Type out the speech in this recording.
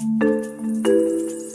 Música